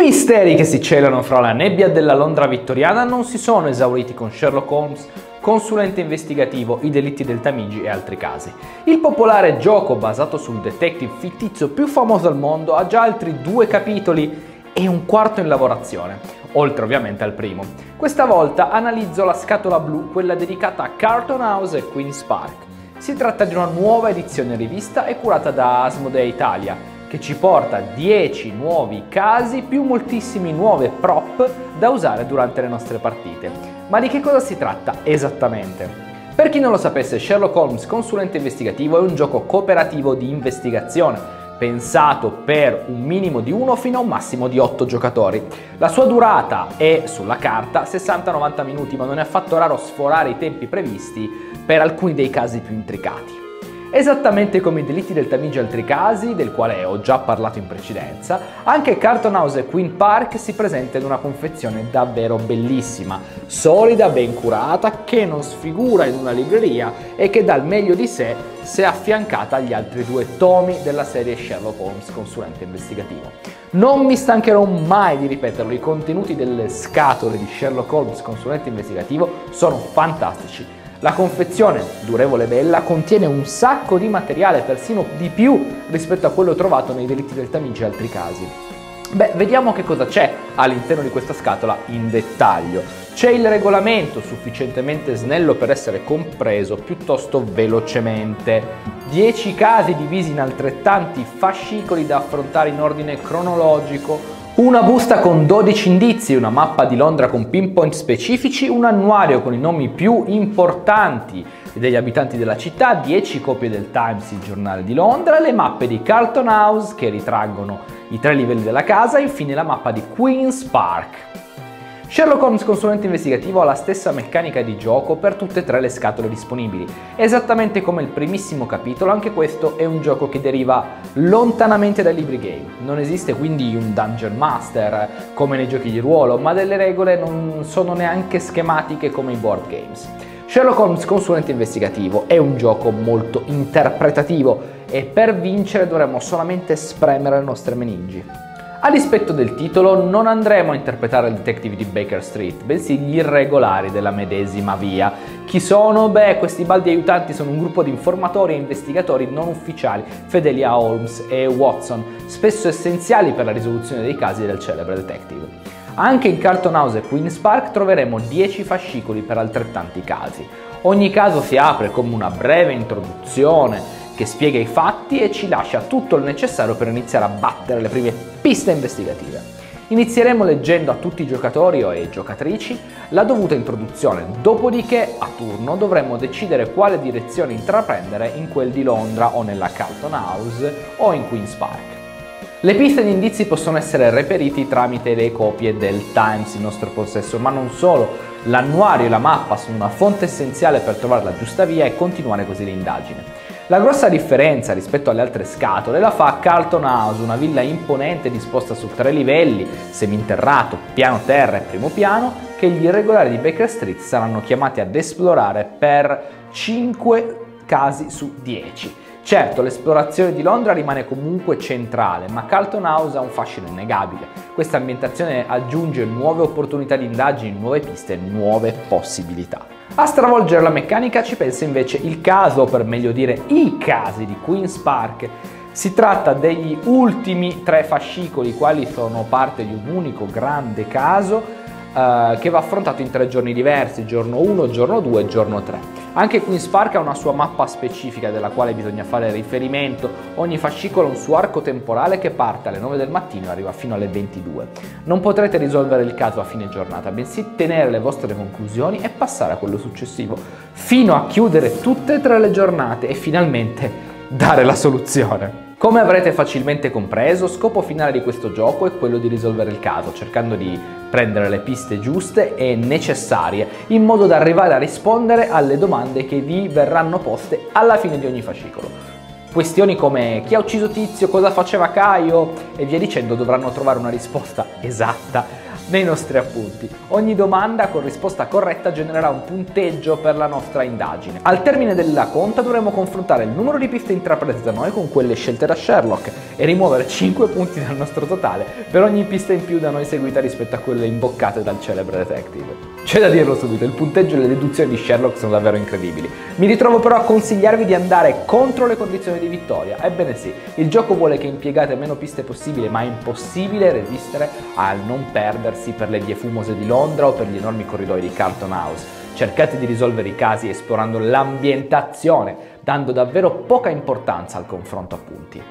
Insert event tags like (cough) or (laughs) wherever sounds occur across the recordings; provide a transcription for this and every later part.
I misteri che si celano fra la nebbia della Londra vittoriana non si sono esauriti con Sherlock Holmes, consulente investigativo, i delitti del Tamigi e altri casi. Il popolare gioco basato sul detective fittizio più famoso al mondo ha già altri due capitoli e un quarto in lavorazione, oltre ovviamente al primo. Questa volta analizzo la scatola blu, quella dedicata a Carton House e Queen's Park. Si tratta di una nuova edizione rivista e curata da Asmodee Italia, che ci porta 10 nuovi casi più moltissimi nuove prop da usare durante le nostre partite. Ma di che cosa si tratta esattamente? Per chi non lo sapesse, Sherlock Holmes Consulente Investigativo è un gioco cooperativo di investigazione pensato per un minimo di 1 fino a un massimo di 8 giocatori. La sua durata è sulla carta 60-90 minuti, ma non è affatto raro sforare i tempi previsti per alcuni dei casi più intricati. Esattamente come i delitti del Tamigi e altri casi, del quale ho già parlato in precedenza, anche Carton House e Queen Park si presenta in una confezione davvero bellissima, solida, ben curata, che non sfigura in una libreria e che dà il meglio di sé se affiancata agli altri due tomi della serie Sherlock Holmes Consulente Investigativo. Non mi stancherò mai di ripeterlo, i contenuti delle scatole di Sherlock Holmes Consulente Investigativo sono fantastici la confezione, durevole e bella, contiene un sacco di materiale, persino di più rispetto a quello trovato nei delitti del Tamigi e altri casi. Beh, vediamo che cosa c'è all'interno di questa scatola in dettaglio. C'è il regolamento sufficientemente snello per essere compreso piuttosto velocemente. 10 casi divisi in altrettanti fascicoli da affrontare in ordine cronologico, una busta con 12 indizi, una mappa di Londra con pinpoint specifici, un annuario con i nomi più importanti degli abitanti della città, 10 copie del Times, il giornale di Londra, le mappe di Carlton House che ritraggono i tre livelli della casa infine la mappa di Queen's Park. Sherlock Holmes Consulente Investigativo ha la stessa meccanica di gioco per tutte e tre le scatole disponibili. Esattamente come il primissimo capitolo, anche questo è un gioco che deriva lontanamente dai libri game. Non esiste quindi un Dungeon Master come nei giochi di ruolo, ma delle regole non sono neanche schematiche come i board games. Sherlock Holmes Consulente Investigativo è un gioco molto interpretativo e per vincere dovremmo solamente spremere le nostre meningi. A dispetto del titolo, non andremo a interpretare il detective di Baker Street, bensì gli irregolari della medesima via. Chi sono? Beh, questi baldi aiutanti sono un gruppo di informatori e investigatori non ufficiali, fedeli a Holmes e Watson, spesso essenziali per la risoluzione dei casi del celebre detective. Anche in Carlton House e Queen's Park troveremo 10 fascicoli per altrettanti casi. Ogni caso si apre come una breve introduzione che spiega i fatti e ci lascia tutto il necessario per iniziare a battere le prime piste investigative. Inizieremo leggendo a tutti i giocatori e giocatrici la dovuta introduzione, dopodiché a turno dovremo decidere quale direzione intraprendere in quel di Londra o nella Carlton House o in Queen's Park. Le piste di indizi possono essere reperiti tramite le copie del Times in nostro possesso, ma non solo, l'annuario e la mappa sono una fonte essenziale per trovare la giusta via e continuare così l'indagine. La grossa differenza rispetto alle altre scatole la fa Carlton House, una villa imponente disposta su tre livelli, seminterrato, piano terra e primo piano, che gli irregolari di Baker Street saranno chiamati ad esplorare per 5 casi su 10. Certo, l'esplorazione di Londra rimane comunque centrale, ma Carlton House ha un fascino innegabile. Questa ambientazione aggiunge nuove opportunità di indagini, nuove piste nuove possibilità. A stravolgere la meccanica ci pensa invece il caso, o per meglio dire i casi di Queen's Park. Si tratta degli ultimi tre fascicoli, quali sono parte di un unico grande caso eh, che va affrontato in tre giorni diversi, giorno 1, giorno 2 e giorno 3. Anche Queen's Park ha una sua mappa specifica della quale bisogna fare riferimento, ogni fascicolo ha un suo arco temporale che parte alle 9 del mattino e arriva fino alle 22. Non potrete risolvere il caso a fine giornata, bensì tenere le vostre conclusioni e passare a quello successivo, fino a chiudere tutte e tre le giornate e finalmente dare la soluzione. Come avrete facilmente compreso, scopo finale di questo gioco è quello di risolvere il caso, cercando di prendere le piste giuste e necessarie, in modo da arrivare a rispondere alle domande che vi verranno poste alla fine di ogni fascicolo. Questioni come chi ha ucciso Tizio, cosa faceva Caio e via dicendo dovranno trovare una risposta (laughs) esatta nei nostri appunti. Ogni domanda con risposta corretta genererà un punteggio per la nostra indagine. Al termine della conta dovremo confrontare il numero di piste intraprese da noi con quelle scelte da Sherlock e rimuovere 5 punti dal nostro totale per ogni pista in più da noi seguita rispetto a quelle imboccate dal celebre detective. C'è da dirlo subito, il punteggio e le deduzioni di Sherlock sono davvero incredibili. Mi ritrovo però a consigliarvi di andare contro le condizioni di vittoria. Ebbene sì, il gioco vuole che impiegate meno piste possibile, ma è impossibile resistere al non perdersi per le vie fumose di Londra o per gli enormi corridoi di Carlton House. Cercate di risolvere i casi esplorando l'ambientazione, dando davvero poca importanza al confronto a punti.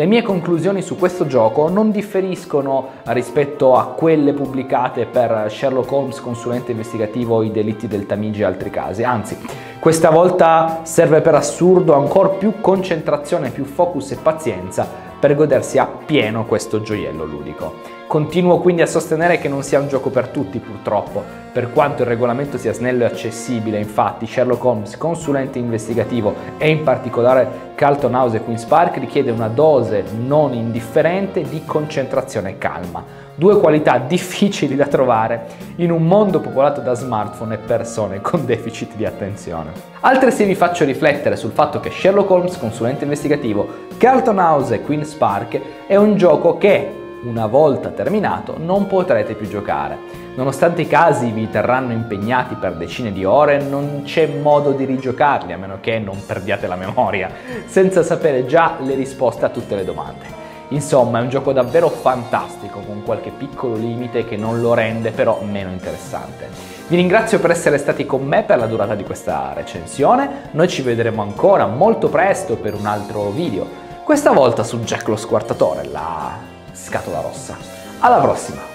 Le mie conclusioni su questo gioco non differiscono rispetto a quelle pubblicate per Sherlock Holmes, consulente investigativo, i delitti del Tamigi e altri casi, anzi, questa volta serve per assurdo ancora più concentrazione, più focus e pazienza per godersi a pieno questo gioiello ludico. Continuo quindi a sostenere che non sia un gioco per tutti purtroppo, per quanto il regolamento sia snello e accessibile, infatti Sherlock Holmes, consulente investigativo e in particolare Carlton House e Queen's Park richiede una dose non indifferente di concentrazione e calma, due qualità difficili da trovare in un mondo popolato da smartphone e persone con deficit di attenzione. Altresì vi faccio riflettere sul fatto che Sherlock Holmes, consulente investigativo, Carlton House e Queen's Park è un gioco che una volta terminato non potrete più giocare. Nonostante i casi vi terranno impegnati per decine di ore, non c'è modo di rigiocarli a meno che non perdiate la memoria, senza sapere già le risposte a tutte le domande. Insomma, è un gioco davvero fantastico, con qualche piccolo limite che non lo rende però meno interessante. Vi ringrazio per essere stati con me per la durata di questa recensione, noi ci vedremo ancora molto presto per un altro video, questa volta su Jack lo Squartatore, la scatola rossa. Alla prossima!